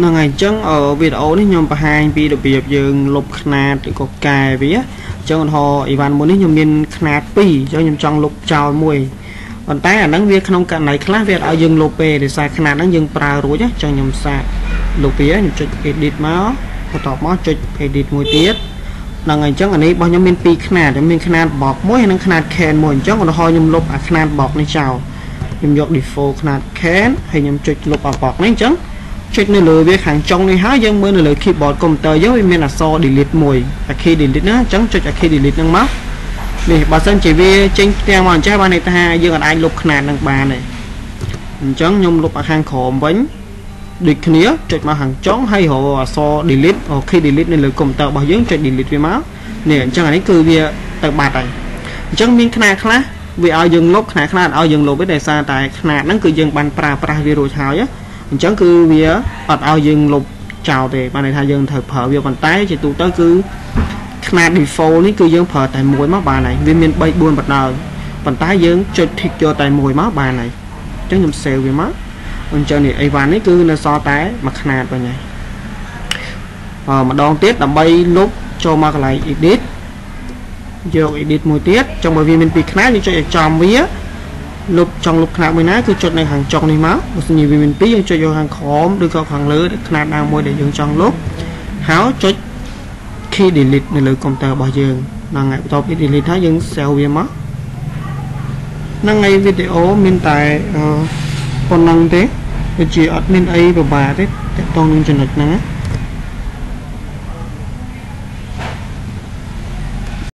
ហ្នឹងហើយអញ្ចឹងអឺវីដេអូនេះខ្ញុំបង្ហាញពីរបៀបយើងលុបຂະຫນាតឬក៏កែវាអញ្ចឹងឧទាហរណ៍អីវ៉ាន់មួយនេះខ្ញុំមានຂະຫນាត2អញ្ចឹងខ្ញុំចង់លុបចោលមួយប៉ុន្តែអាហ្នឹងវាក្នុងករណីខ្លះវាអត់ឲ្យយើងលុបទេដោយសារຂະຫນាតហ្នឹងយើងប្រើរួចអញ្ចឹងខ្ញុំសាកលុបវាខ្ញុំចុច edit មកបន្ទាប់មកចុច edit មួយទៀតហ្នឹងហើយអញ្ចឹងអានេះរបស់ខ្ញុំមាន2ຂະຫນាតខ្ញុំមានຂະຫນាត box មួយហើយនិងຂະຫນាត can មួយអញ្ចឹងឧទាហរណ៍ខ្ញុំលុបអាຂະຫນាត box នេះចោលខ្ញុំយក default ຂະຫນាត can ហើយខ្ញុំចុចលុបអា box នេះអញ្ចឹង ចុចនៅលើវាខាងចុងនេះហើយយើងមើលនៅលើ keyboard កុំព្យូទ័រយើងវាមានអក្សរ delete មួយអា key delete ណាអញ្ចឹងចុចអា key delete ហ្នឹងមកនេះបើសិនជាវាចេញផ្ទាំងមកអញ្ចឹងបានន័យថាយើងអាចលុបຂະຫນាតហ្នឹងបានទេអញ្ចឹងខ្ញុំលុបអាខាងក្រោមវិញដូចគ្នាចុចមកខាងចុងហើយរកអក្សរ delete អូ key delete នៅលើកុំព្យូទ័ររបស់យើងចុច delete វាមកនេះអញ្ចឹងអានេះគឺវាទៅបាត់ហើយអញ្ចឹងមានຂະຫນាតខ្លះវាឲ្យយើងលុបຂະຫນាតខ្លះឲ្យយើងលុបទេដោយសារតែຂະຫນាតហ្នឹងគឺយើងបានប្រើប្រាស់វារួចហើយណា អញ្ចឹងគឺវាអត់ឲ្យយើងលុបចោលទេបានន័យថាយើងត្រូវប្រើវាប៉ុន្តែជាទូទៅគឺខ្នាត default នេះគឺយើងប្រើតែមួយមកបានហើយវាមាន3 4បណ្ដោយប៉ុន្តែយើងចុច tick យកតែមួយមកបានហើយអញ្ចឹងខ្ញុំ save វាមកអញ្ចឹងនេះអីវ៉ាន់នេះគឺនៅសល់តែមួយខ្នាតបងឯងអឺម្ដងទៀតដើម្បីលុបចូលមកកន្លែង edit យក edit មួយទៀតចុងបើវាមានពីរខ្នាតយើងចុចឲ្យចំវា លុបចង់លុបខ្នាតមួយណាគឺចុចនៅខាងចុងនេះមកបើសិនជាវាមានពីរយើងចុចយកខាងក្រោមឬក៏ខាងលើខ្នាតណាមួយដែលយើងចង់លុបហើយចុច key delete នៅលើកុំព្យូទ័ររបស់យើងហ្នឹងហើយបន្ទាប់ពី delete ហើយយើង save វាមកហ្នឹងហើយវីដេអូមានតែប៉ុណ្ណឹងទេដូចជាអត់មានអីពិបាកទេតកតងនឹងចំណុចហ្នឹងណា